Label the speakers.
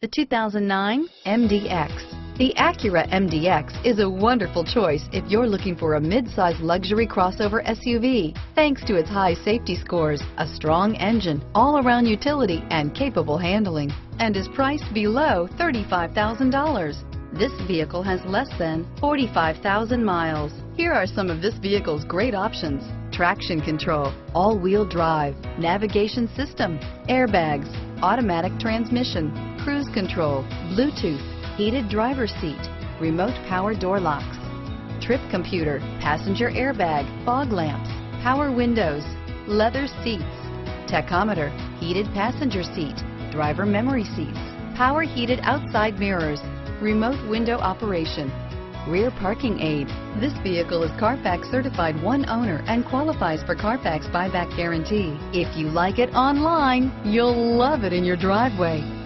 Speaker 1: The 2009 MDX. The Acura MDX is a wonderful choice if you're looking for a mid-size luxury crossover SUV. Thanks to its high safety scores, a strong engine, all-around utility, and capable handling, and is priced below $35,000. This vehicle has less than 45,000 miles. Here are some of this vehicle's great options. Traction control, all-wheel drive, navigation system, airbags, automatic transmission, cruise control, Bluetooth, heated driver seat, remote power door locks, trip computer, passenger airbag, fog lamps, power windows, leather seats, tachometer, heated passenger seat, driver memory seats, power heated outside mirrors, remote window operation, rear parking aid. This vehicle is Carfax certified one owner and qualifies for Carfax buyback guarantee. If you like it online, you'll love it in your driveway.